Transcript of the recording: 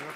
No,